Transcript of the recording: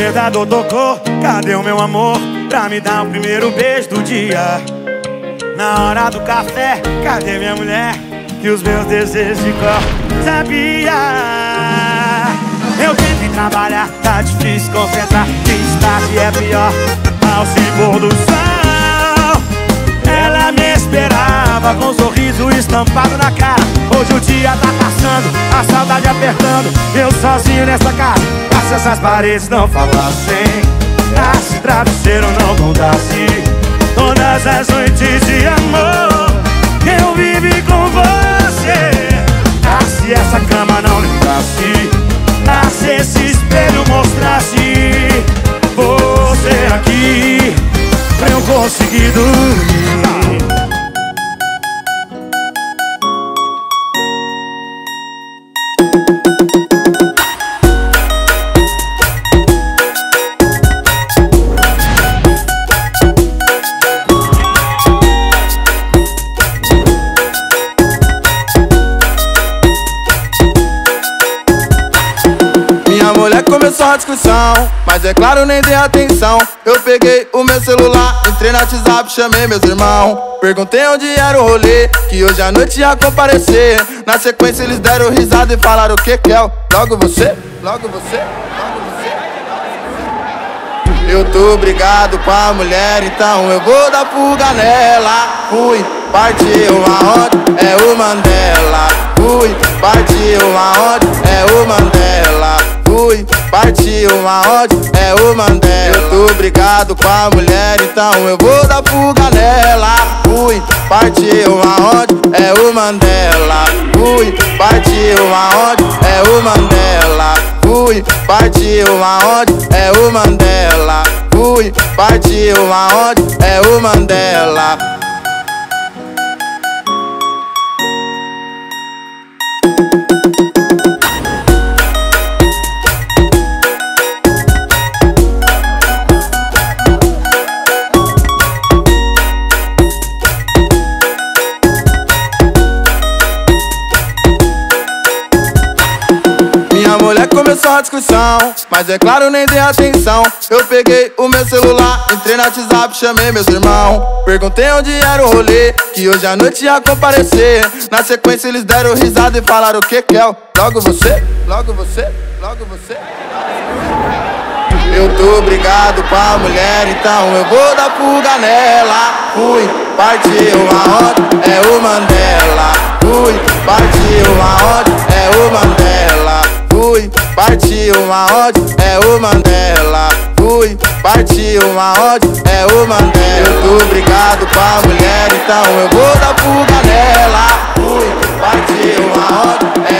despertador tocou, cadê o meu amor? Pra me dar o primeiro beijo do dia Na hora do café, cadê minha mulher? Que os meus desejos de cor sabia Eu tento trabalhar, tá difícil concentrar Distância é pior ao se pôr do sol esperava com um sorriso estampado na cara. Hoje o dia tá passando, a saudade apertando. Eu sozinho nessa casa, se essas paredes não falassem Ah, se travesseiro não contasse Todas as noites de amor eu vivi com você. Ah, se essa cama não lembrasse Ah, se esse espelho mostrasse Você aqui Pra eu conseguir dormir começou a discussão, mas é claro, nem dei atenção. Eu peguei o meu celular, entrei no WhatsApp, chamei meus irmãos. Perguntei onde era o rolê, que hoje à noite ia comparecer. Na sequência, eles deram risada e falaram: O que, Kel? Logo você? Logo você? Logo você? Eu tô brigado com a mulher, então eu vou dar fuga nela. Fui, partiu aonde? É o Mandela. Fui, partiu aonde? É o Mandela. Fui, partiu aonde? É o Mandela. Eu tô brigado com a mulher, então eu vou dar fuga nela. Fui, partiu aonde? É o Mandela. Fui, partiu aonde? É o Mandela. Fui, partiu aonde? É o Mandela. Fui, partiu aonde? É o Mandela. Começou a discussão, mas é claro, nem dei atenção. Eu peguei o meu celular, entrei no WhatsApp, chamei meus irmãos. Perguntei onde era o rolê, que hoje à noite ia comparecer. Na sequência, eles deram risada e falaram: O que, Kel? Logo você? Logo você? Logo você? Eu tô brigado com a mulher, então eu vou dar fuga nela. Fui, partiu aonde? É o Mandela. Fui, partiu aonde? É o Mandela. Fui, parti uma ódio, é o Mandela. Fui, parti uma ódio, é o Mandela. Eu tô brigado a mulher, então eu vou dar fuga nela. Fui, parti uma ódio, é